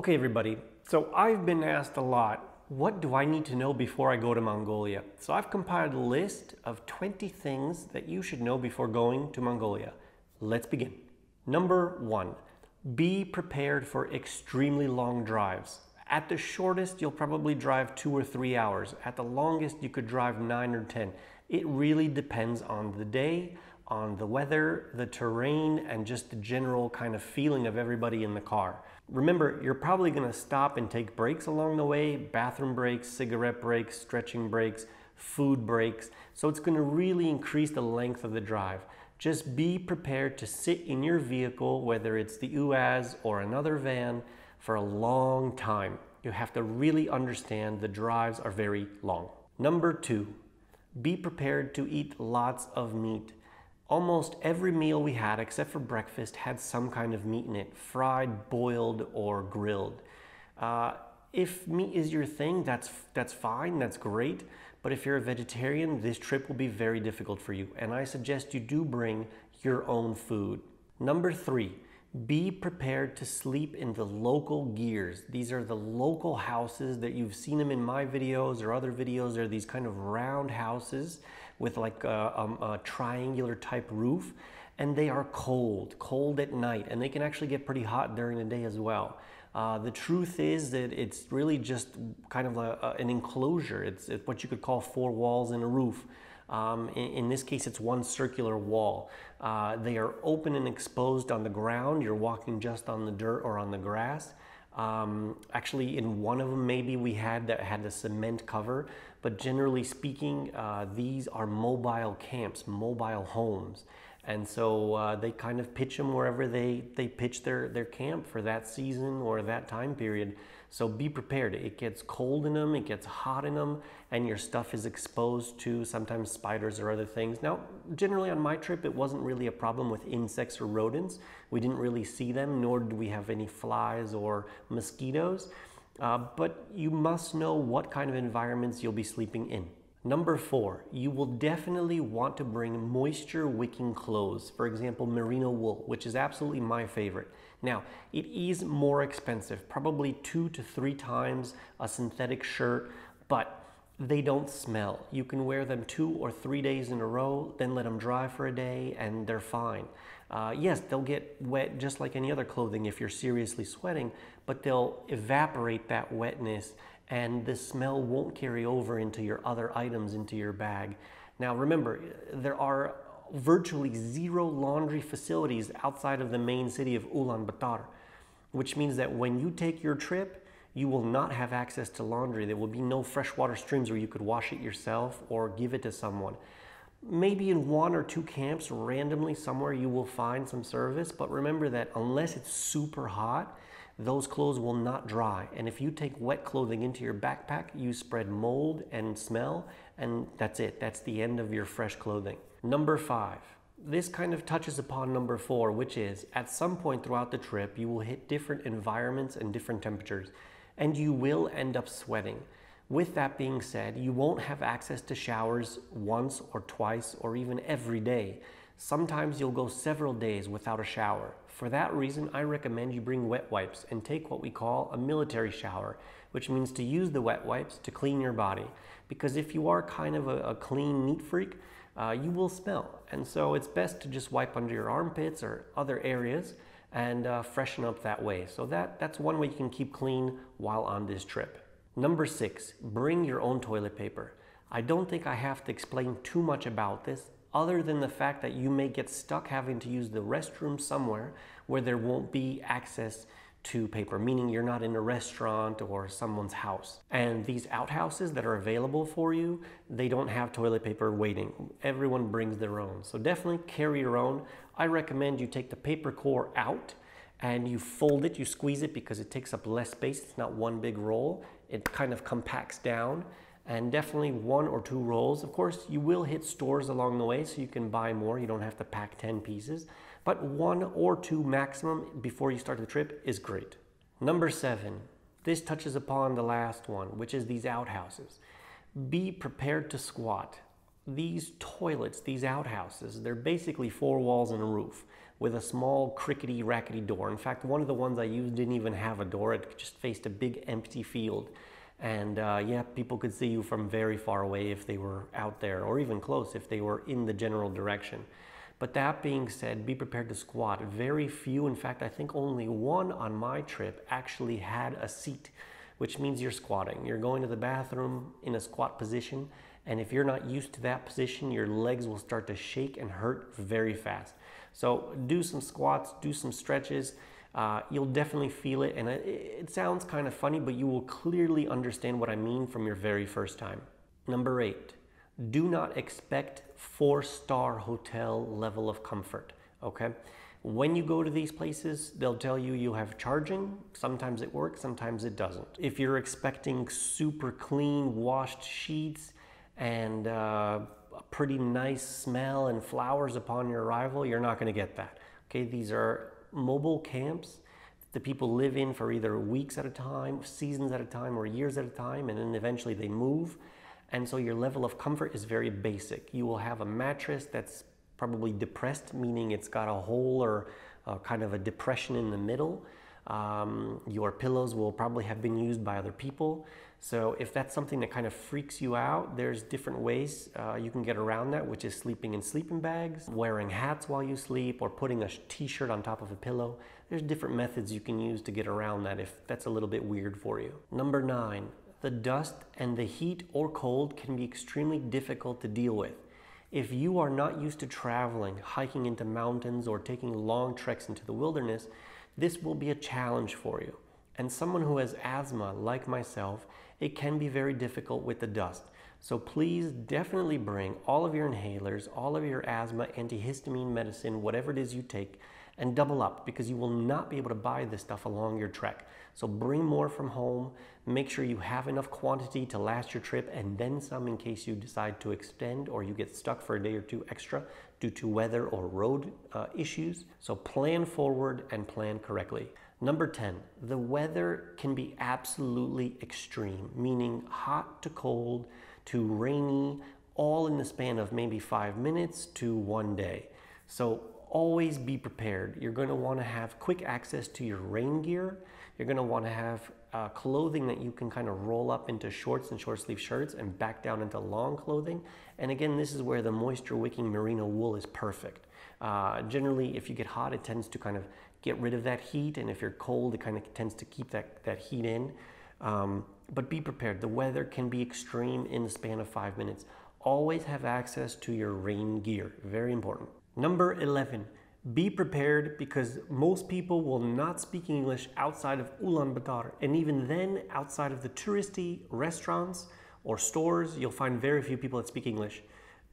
Okay, everybody. So I've been asked a lot, what do I need to know before I go to Mongolia? So I've compiled a list of 20 things that you should know before going to Mongolia. Let's begin. Number one, be prepared for extremely long drives. At the shortest, you'll probably drive two or three hours. At the longest, you could drive nine or 10. It really depends on the day, on the weather, the terrain, and just the general kind of feeling of everybody in the car. Remember, you're probably gonna stop and take breaks along the way, bathroom breaks, cigarette breaks, stretching breaks, food breaks. So it's gonna really increase the length of the drive. Just be prepared to sit in your vehicle, whether it's the UAZ or another van, for a long time. You have to really understand the drives are very long. Number two, be prepared to eat lots of meat. Almost every meal we had, except for breakfast, had some kind of meat in it fried, boiled, or grilled. Uh, if meat is your thing, that's, that's fine, that's great. But if you're a vegetarian, this trip will be very difficult for you. And I suggest you do bring your own food. Number three, be prepared to sleep in the local gers. These are the local houses that you've seen them in my videos or other videos. They're these kind of round houses with like a, um, a triangular type roof and they are cold, cold at night, and they can actually get pretty hot during the day as well. Uh, the truth is that it's really just kind of a, a, an enclosure. It's, it's, what you could call four walls and a roof. Um, in, in, this case, it's one circular wall. Uh, they are open and exposed on the ground. You're walking just on the dirt or on the grass. Um, actually, in one of them, maybe we had that had the cement cover, but generally speaking, uh, these are mobile camps, mobile homes. And so uh, they kind of pitch them wherever they, they pitch their, their camp for that season or that time period. So be prepared. It gets cold in them, it gets hot in them, and your stuff is exposed to sometimes spiders or other things. Now, generally on my trip, it wasn't really a problem with insects or rodents. We didn't really see them, nor did we have any flies or mosquitoes. Uh, but you must know what kind of environments you'll be sleeping in. Number four, you will definitely want to bring moisture wicking clothes. For example, merino wool, which is absolutely my favorite. Now, it is more expensive, probably two to three times a synthetic shirt, but they don't smell. You can wear them two or three days in a row, then let them dry for a day, and they're fine. Uh, yes, they'll get wet just like any other clothing if you're seriously sweating, but they'll evaporate that wetness and the smell won't carry over into your other items into your bag. Now remember, there are virtually zero laundry facilities outside of the main city of Ulaanbaatar, which means that when you take your trip, you will not have access to laundry. There will be no freshwater streams where you could wash it yourself or give it to someone. Maybe in one or two camps randomly somewhere you will find some service, but remember that unless it's super hot, those clothes will not dry. And if you take wet clothing into your backpack, you spread mold and smell, and that's it. That's the end of your fresh clothing. Number five. This kind of touches upon number four, which is at some point throughout the trip, you will hit different environments and different temperatures, and you will end up sweating. With that being said, you won't have access to showers once or twice or even every day. Sometimes you'll go several days without a shower. For that reason, I recommend you bring wet wipes and take what we call a military shower, which means to use the wet wipes to clean your body. Because if you are kind of a, a clean, neat freak, uh, you will smell. And so it's best to just wipe under your armpits or other areas and uh, freshen up that way. So that, that's one way you can keep clean while on this trip. Number six, bring your own toilet paper. I don't think I have to explain too much about this other than the fact that you may get stuck having to use the restroom somewhere where there won't be access to paper, meaning you're not in a restaurant or someone's house. And these outhouses that are available for you, they don't have toilet paper waiting. Everyone brings their own. So definitely carry your own. I recommend you take the paper core out and you fold it, you squeeze it because it takes up less space. It's not one big roll. It kind of compacts down and definitely one or two rolls. Of course, you will hit stores along the way so you can buy more. You don't have to pack 10 pieces, but one or two maximum before you start the trip is great. Number seven, this touches upon the last one, which is these outhouses. Be prepared to squat. These toilets, these outhouses, they're basically four walls and a roof. with a small crickety rackety door. In fact, one of the ones I used didn't even have a door. It just faced a big empty field. And uh, yeah, people could see you from very far away if they were out there, or even close if they were in the general direction. But that being said, be prepared to squat. Very few, in fact, I think only one on my trip actually had a seat, which means you're squatting. You're going to the bathroom in a squat position, and if you're not used to that position, your legs will start to shake and hurt very fast. So do some squats, do some stretches. Uh, you'll definitely feel it, and it, it sounds kind of funny, but you will clearly understand what I mean from your very first time. Number eight, do not expect four star hotel level of comfort. Okay. When you go to these places, they'll tell you you have charging. Sometimes it works, sometimes it doesn't. If you're expecting super clean washed sheets and uh, a pretty nice smell and flowers upon your arrival, you're not going to get that. Okay, these are mobile camps that people live in for either weeks at a time, seasons at a time, or years at a time, and then eventually they move. And so your level of comfort is very basic. You will have a mattress that's probably depressed, meaning it's got a hole or uh, kind of a depression in the middle. Um, your pillows will probably have been used by other people. So if that's something that kind of freaks you out, there's different ways uh, you can get around that, which is sleeping in sleeping bags, wearing hats while you sleep, or putting a t-shirt on top of a pillow. There's different methods you can use to get around that if that's a little bit weird for you. Number nine, the dust and the heat or cold can be extremely difficult to deal with. If you are not used to traveling, hiking into mountains, or taking long treks into the wilderness, this will be a challenge for you. And someone who has asthma, like myself, it can be very difficult with the dust. So please definitely bring all of your inhalers, all of your asthma, antihistamine medicine, whatever it is you take, and double up because you will not be able to buy this stuff along your trek. So bring more from home, make sure you have enough quantity to last your trip and then some in case you decide to extend or you get stuck for a day or two extra due to weather or road uh, issues. So plan forward and plan correctly. Number 10, the weather can be absolutely extreme, meaning hot to cold to rainy, all in the span of maybe five minutes to one day. So always be prepared. You're going to want to have quick access to your rain gear. You're going to want to have uh, clothing that you can kind of roll up into shorts and short sleeve shirts and back down into long clothing. And again, this is where the moisture wicking merino wool is perfect. Uh, generally, if you get hot, it tends to kind of get rid of that heat. And if you're cold, it kind of tends to keep that, that heat in. Um, but be prepared. The weather can be extreme in the span of five minutes. Always have access to your rain gear. Very important. Number 11, be prepared because most people will not speak English outside of Ulaanbaatar. And even then, outside of the touristy restaurants or stores, you'll find very few people that speak English.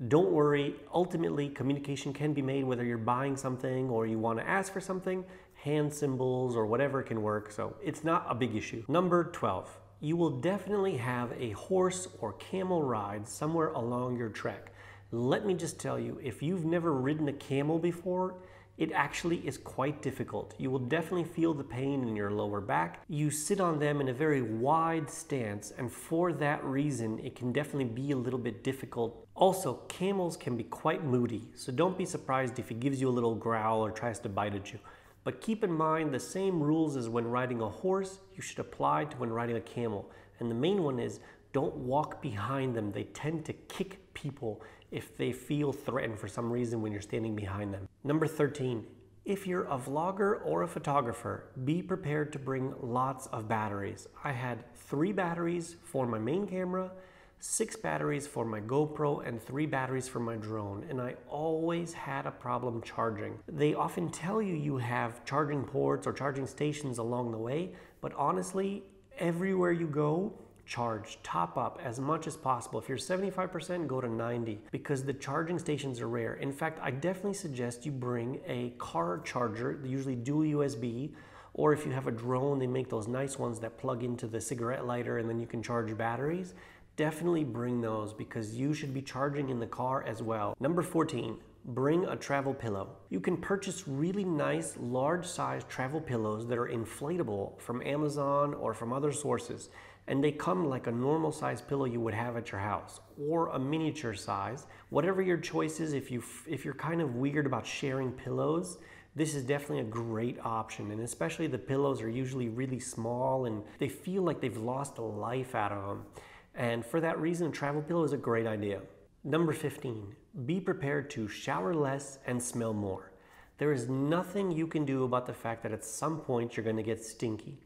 Don't worry, ultimately, communication can be made whether you're buying something or you want to ask for something. Hand symbols or whatever can work, so it's not a big issue. Number 12, you will definitely have a horse or camel ride somewhere along your trek. Let me just tell you, if you've never ridden a camel before, it actually is quite difficult. You will definitely feel the pain in your lower back. You sit on them in a very wide stance, and for that reason, it can definitely be a little bit difficult. Also, camels can be quite moody, so don't be surprised if he gives you a little growl or tries to bite at you. But keep in mind the same rules as when riding a horse, you should apply to when riding a camel. And the main one is don't walk behind them. They tend to kick people if they feel threatened for some reason when you're standing behind them. Number 13, if you're a vlogger or a photographer, be prepared to bring lots of batteries. I had three batteries for my main camera, six batteries for my GoPro, and three batteries for my drone, and I always had a problem charging. They often tell you you have charging ports or charging stations along the way, but honestly, everywhere you go, charge, top up as much as possible. If you're 75%, go to 90 because the charging stations are rare. In fact, I definitely suggest you bring a car charger, usually dual USB, or if you have a drone, they make those nice ones that plug into the cigarette lighter and then you can charge batteries. Definitely bring those because you should be charging in the car as well. Number 14, bring a travel pillow. You can purchase really nice large size travel pillows that are inflatable from Amazon or from other sources and they come like a normal size pillow you would have at your house or a miniature size whatever your choice is if you if you're kind of weird about sharing pillows this is definitely a great option. And especially the pillows are usually really small and they feel like they've lost a life out of them. And for that reason, a travel pillow is a great idea. Number 15, be prepared to shower less and smell more. There is nothing you can do about the fact that at some point you're going to get stinky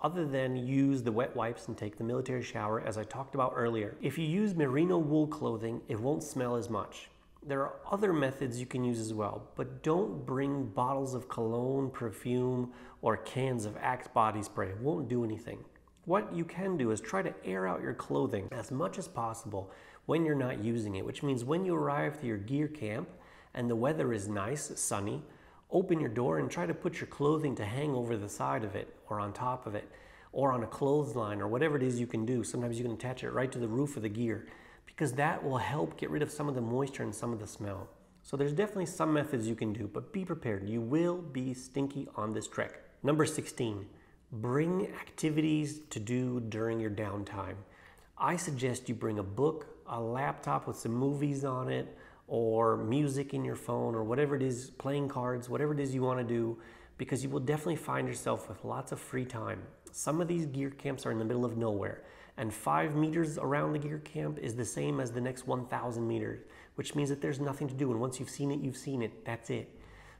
other than use the wet wipes and take the military shower as I talked about earlier. If you use merino wool clothing, it won't smell as much. There are other methods you can use as well, but don't bring bottles of cologne, perfume, or cans of Axe body spray. It won't do anything. What you can do is try to air out your clothing as much as possible when you're not using it, which means when you arrive to your ger camp and the weather is nice, sunny, open your door and try to put your clothing to hang over the side of it or on top of it or on a clothesline or whatever it is you can do. Sometimes you can attach it right to the roof of the ger because that will help get rid of some of the moisture and some of the smell. So there's definitely some methods you can do, but be prepared. You will be stinky on this trek. Number 16, bring activities to do during your downtime. I suggest you bring a book, a laptop with some movies on it, or music in your phone or whatever it is, playing cards, whatever it is you want to do, because you will definitely find yourself with lots of free time. Some of these ger camps are in the middle of nowhere, and five meters around the ger camp is the same as the next 1,000 meters, which means that there's nothing to do. And once you've seen it, you've seen it. That's it.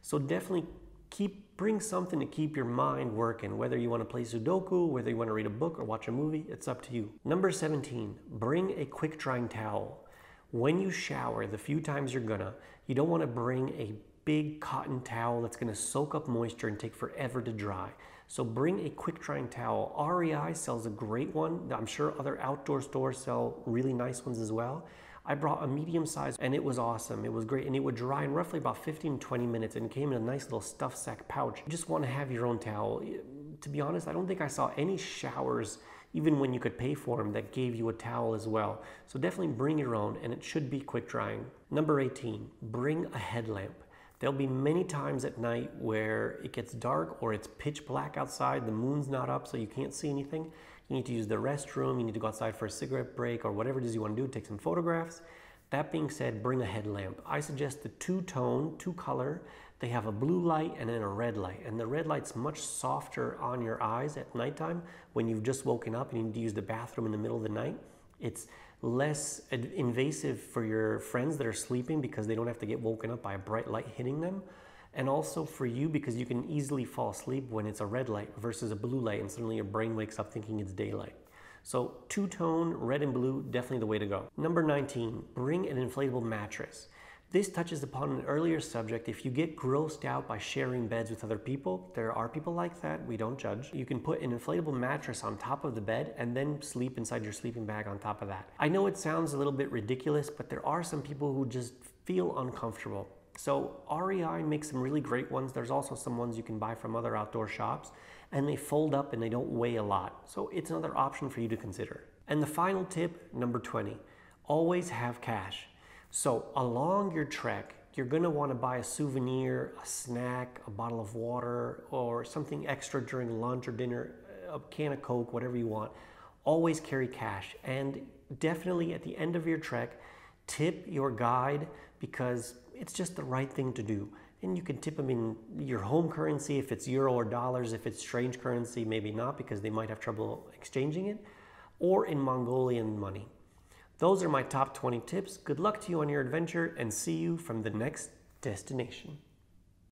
So definitely keep bring something to keep your mind working. Whether you want to play Sudoku, whether you want to read a book or watch a movie, it's up to you. Number 17, bring a quick drying towel. When you shower, the few times you're gonna, you don't wanna bring a big cotton towel that's gonna soak up moisture and take forever to dry. So bring a quick drying towel. REI sells a great one. I'm sure other outdoor stores sell really nice ones as well. I brought a medium size and it was awesome. It was great and it would dry in roughly about 15 20 minutes and came in a nice little stuff sack pouch. You just want to have your own towel. To be honest, I don't think I saw any showers even when you could pay for them, that gave you a towel as well. So definitely bring your own and it should be quick drying. Number 18, bring a headlamp. There'll be many times at night where it gets dark or it's pitch black outside, the moon's not up so you can't see anything. You need to use the restroom, you need to go outside for a cigarette break or whatever it is you want to do, take some photographs. That being said, bring a headlamp. I suggest the two-tone, two-color. They have a blue light and then a red light. And the red light's much softer on your eyes at nighttime when you've just woken up and you need to use the bathroom in the middle of the night. It's less invasive for your friends that are sleeping because they don't have to get woken up by a bright light hitting them. And also for you because you can easily fall asleep when it's a red light versus a blue light and suddenly your brain wakes up thinking it's daylight. So two-tone, red and blue, definitely the way to go. Number 19, bring an inflatable mattress. This touches upon an earlier subject. If you get grossed out by sharing beds with other people, there are people like that, we don't judge. You can put an inflatable mattress on top of the bed and then sleep inside your sleeping bag on top of that. I know it sounds a little bit ridiculous, but there are some people who just feel uncomfortable. So REI makes some really great ones. There's also some ones you can buy from other outdoor shops and they fold up and they don't weigh a lot. So it's another option for you to consider. And the final tip, number 20, always have cash. So along your trek, you're gonna wanna buy a souvenir, a snack, a bottle of water, or something extra during lunch or dinner, a can of Coke, whatever you want. Always carry cash. And definitely at the end of your trek, tip your guide because it's just the right thing to do. And you can tip them in your home currency if it's euro or dollars. If it's strange currency, maybe not because they might have trouble exchanging it, or in Mongolian money. Those are my top 20 tips. Good luck to you on your adventure and see you from the next destination.